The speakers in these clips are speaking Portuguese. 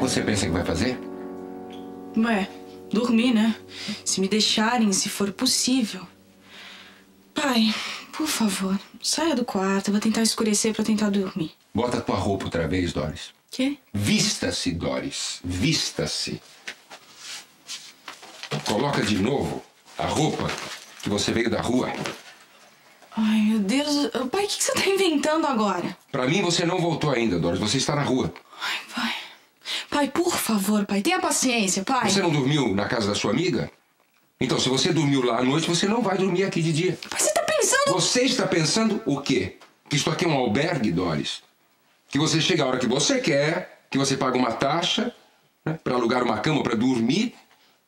você pensa que vai fazer? Ué, dormir, né? Se me deixarem, se for possível. Pai, por favor, saia do quarto. Eu vou tentar escurecer pra tentar dormir. Bota tua roupa outra vez, Doris. Quê? Vista-se, Doris. Vista-se. Coloca de novo a roupa que você veio da rua. Ai, meu Deus. Pai, o que você tá inventando agora? Pra mim, você não voltou ainda, Doris. Você está na rua. Ai, pai. Pai, por favor, pai. Tenha paciência, pai. Você não dormiu na casa da sua amiga? Então, se você dormiu lá à noite, você não vai dormir aqui de dia. Pai, você tá pensando... Você está pensando o quê? Que isto aqui é um albergue, Doris? Que você chega a hora que você quer, que você paga uma taxa né, para alugar uma cama para dormir?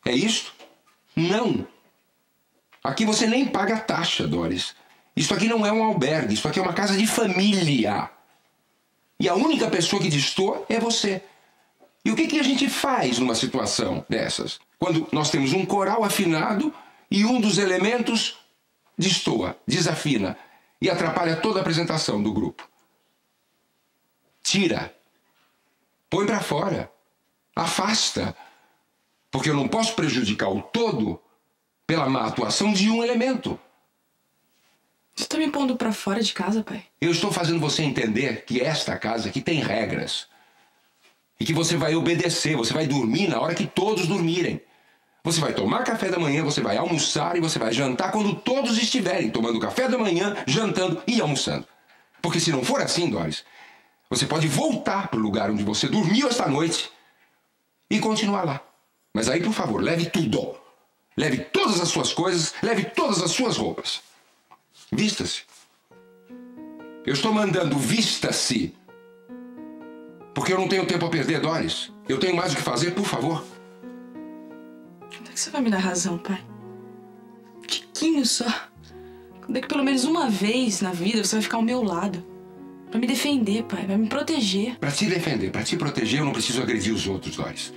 É isso? Não. Aqui você nem paga taxa, Doris. Isso aqui não é um albergue, isso aqui é uma casa de família. E a única pessoa que destoa é você. E o que, que a gente faz numa situação dessas? Quando nós temos um coral afinado e um dos elementos destoa, desafina e atrapalha toda a apresentação do grupo. Tira. Põe para fora. Afasta. Porque eu não posso prejudicar o todo pela má atuação de um elemento. Você tá me pondo pra fora de casa, pai? Eu estou fazendo você entender que esta casa aqui tem regras. E que você vai obedecer, você vai dormir na hora que todos dormirem. Você vai tomar café da manhã, você vai almoçar e você vai jantar quando todos estiverem tomando café da manhã, jantando e almoçando. Porque se não for assim, Doris, você pode voltar para o lugar onde você dormiu esta noite e continuar lá. Mas aí, por favor, leve tudo. Leve todas as suas coisas, leve todas as suas roupas. Vista-se. Eu estou mandando vista-se. Porque eu não tenho tempo a perder, Doris. Eu tenho mais o que fazer, por favor. Quando é que você vai me dar razão, pai? Tiquinho só. Quando é que pelo menos uma vez na vida você vai ficar ao meu lado? Pra me defender, pai. Vai me proteger. Pra te defender, pra te proteger, eu não preciso agredir os outros, Doris.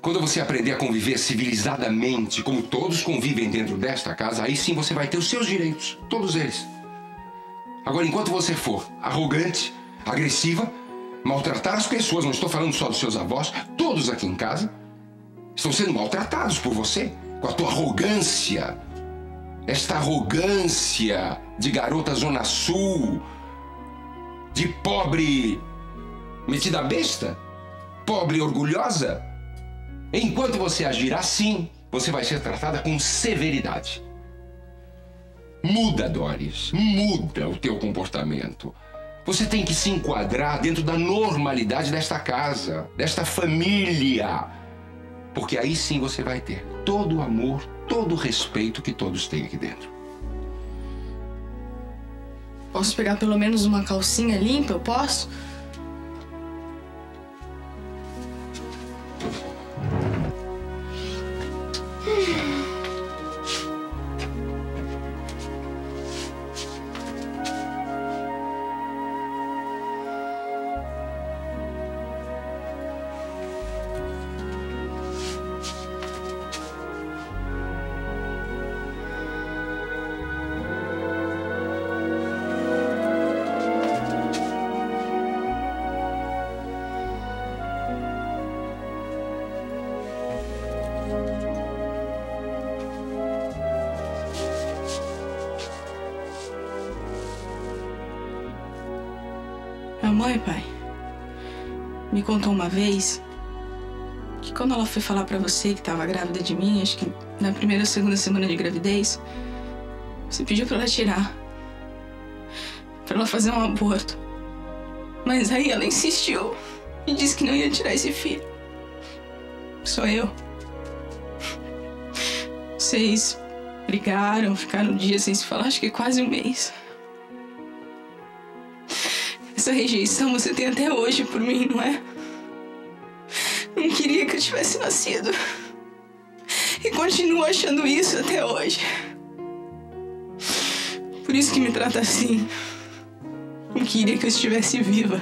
Quando você aprender a conviver civilizadamente, como todos convivem dentro desta casa, aí sim você vai ter os seus direitos, todos eles. Agora, enquanto você for arrogante, agressiva, maltratar as pessoas, não estou falando só dos seus avós, todos aqui em casa estão sendo maltratados por você, com a tua arrogância. Esta arrogância de garota Zona Sul, de pobre metida besta, pobre orgulhosa. Enquanto você agir assim, você vai ser tratada com severidade. Muda, Doris. Muda o teu comportamento. Você tem que se enquadrar dentro da normalidade desta casa, desta família. Porque aí sim você vai ter todo o amor, todo o respeito que todos têm aqui dentro. Posso pegar pelo menos uma calcinha limpa? Eu posso? Minha mãe, pai, me contou uma vez que quando ela foi falar pra você que tava grávida de mim, acho que na primeira ou segunda semana de gravidez, você pediu pra ela tirar. Pra ela fazer um aborto. Mas aí ela insistiu e disse que não ia tirar esse filho. Só eu. Vocês brigaram, ficaram um dia sem se falar, acho que quase um mês. Essa rejeição você tem até hoje por mim, não é? Não queria que eu tivesse nascido. E continuo achando isso até hoje. Por isso que me trata assim. Não queria que eu estivesse viva.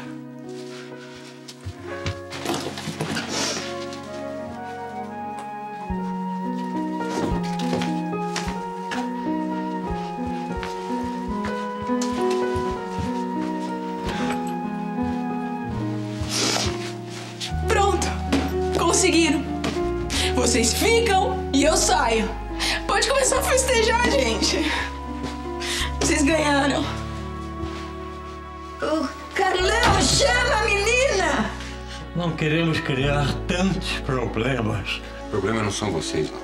Vocês ficam e eu saio. Pode começar a festejar, gente. Vocês ganharam. O Carlão, chama a menina! Não queremos criar tantos problemas. O problema não são vocês, não,